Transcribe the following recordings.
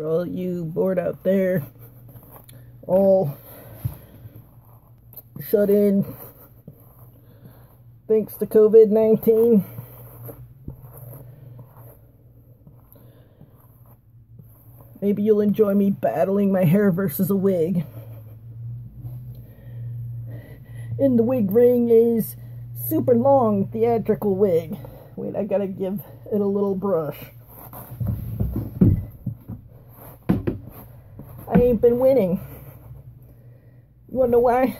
for all you bored out there, all shut in thanks to COVID 19. Maybe you'll enjoy me battling my hair versus a wig. In the wig ring is super long theatrical wig. Wait, I gotta give it a little brush. I ain't been winning. You wanna know why?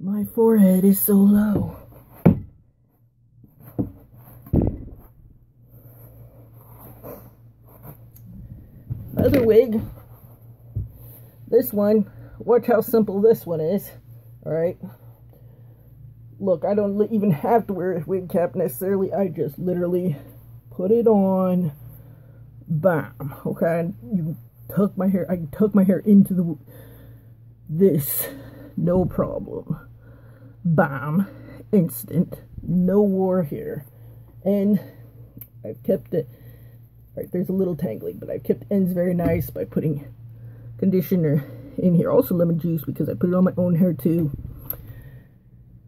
My forehead is so low. Other wig. This one. Watch how simple this one is. Alright. Look, I don't even have to wear a wig cap necessarily. I just literally put it on. Bam. Okay. You tuck my hair. I can tuck my hair into the this. No problem. Bam. Instant. No war here. And I've kept it Right, there's a little tangling, but I've kept ends very nice by putting conditioner in here. Also lemon juice because I put it on my own hair too.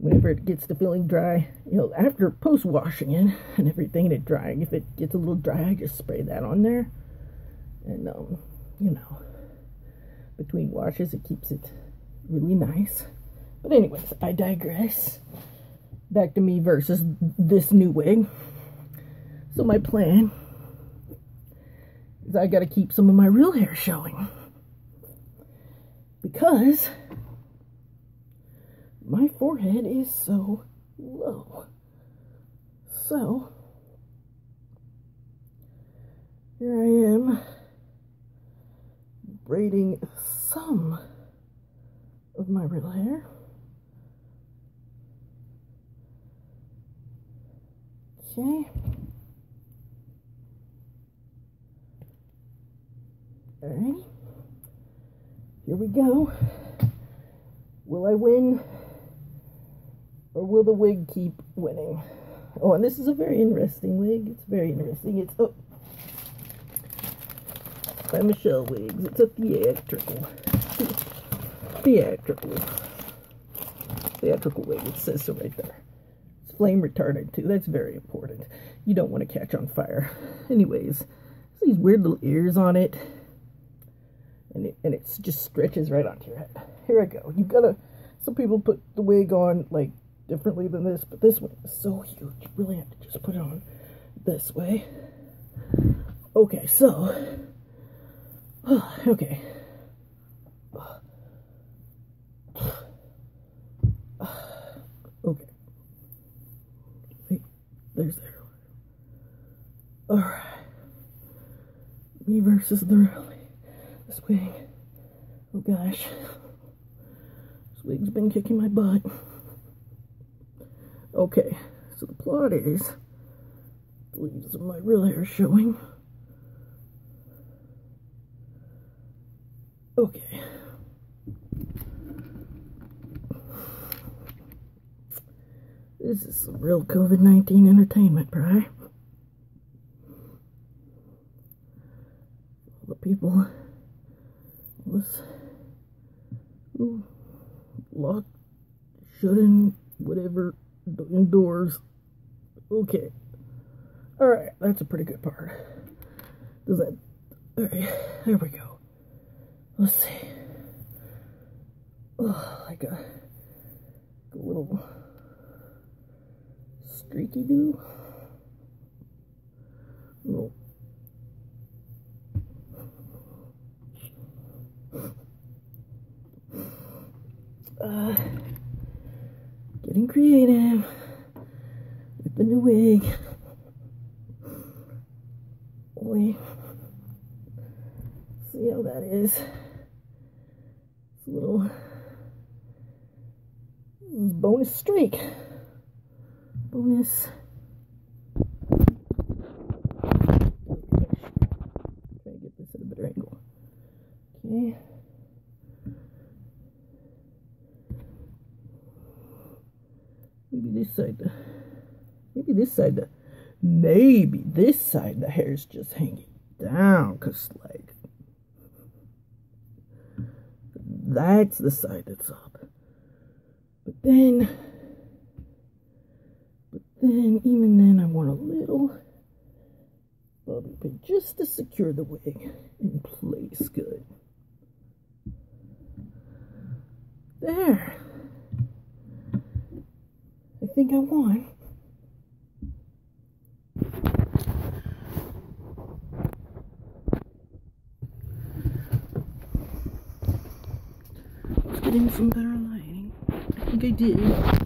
Whenever it gets to feeling dry, you know, after post-washing it and everything and it drying, if it gets a little dry, I just spray that on there. And, um, you know, between washes, it keeps it really nice. But anyways, I digress. Back to me versus this new wig. So my plan is I got to keep some of my real hair showing. Because my forehead is so low. So, here I am braiding some of my real hair. Okay. Alright. Here we go. Will I win? Or will the wig keep winning? Oh, and this is a very interesting wig. It's very interesting. It's oh, by Michelle Wigs. It's a theatrical. Theatrical. Theatrical wig. It says so right there. It's flame retardant too. That's very important. You don't want to catch on fire. Anyways, these weird little ears on it and it, and it just stretches right onto your head. Here I go. You've got to, some people put the wig on like differently than this, but this one is so huge. You really have to just put it on this way. Okay, so, okay. Okay. Wait, there's there. Alright. Me versus the rally. This wig. Oh gosh. This wig's been kicking my butt. Okay, so the plot is the leaves of my real hair showing. Okay. This is some real COVID-19 entertainment, right? The people was ooh, locked, shut in, whatever, indoors. Okay. Alright, that's a pretty good part. Does that... Alright, there we go. Let's see. Oh, like a, a little streaky do. Little uh, creative with the new wig. Boy, see how that is. It's a little bonus streak. Bonus. Try to get this at a better angle. Okay. Maybe this side, maybe side, maybe this side the hair is just hanging down, cause like that's the side that's up. But then, but then, even then, I want a little bobby pin just to secure the wig in place good. There. I think I won. In some better lighting. I think I did.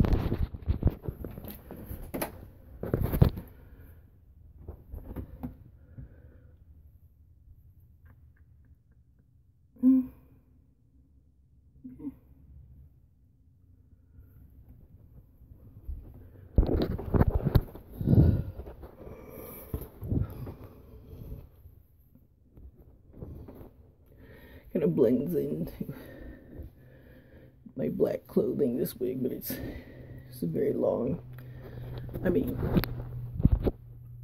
blends into my black clothing this wig but it's it's very long I mean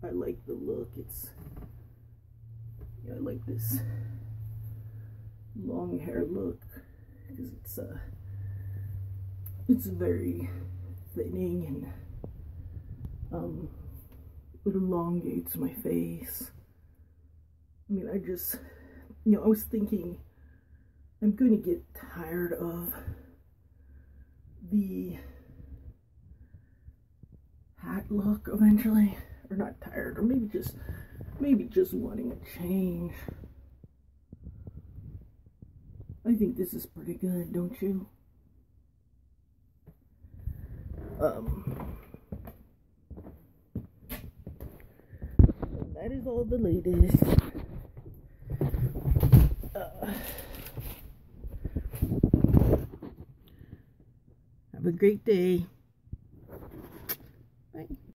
I like the look it's yeah, I like this long hair look because it's uh it's very thinning and um it elongates my face. I mean I just you know I was thinking I'm going to get tired of the hat look eventually. Or not tired, or maybe just, maybe just wanting a change. I think this is pretty good, don't you? Um, that is all the latest. Uh, Have a great day.